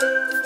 Thank you.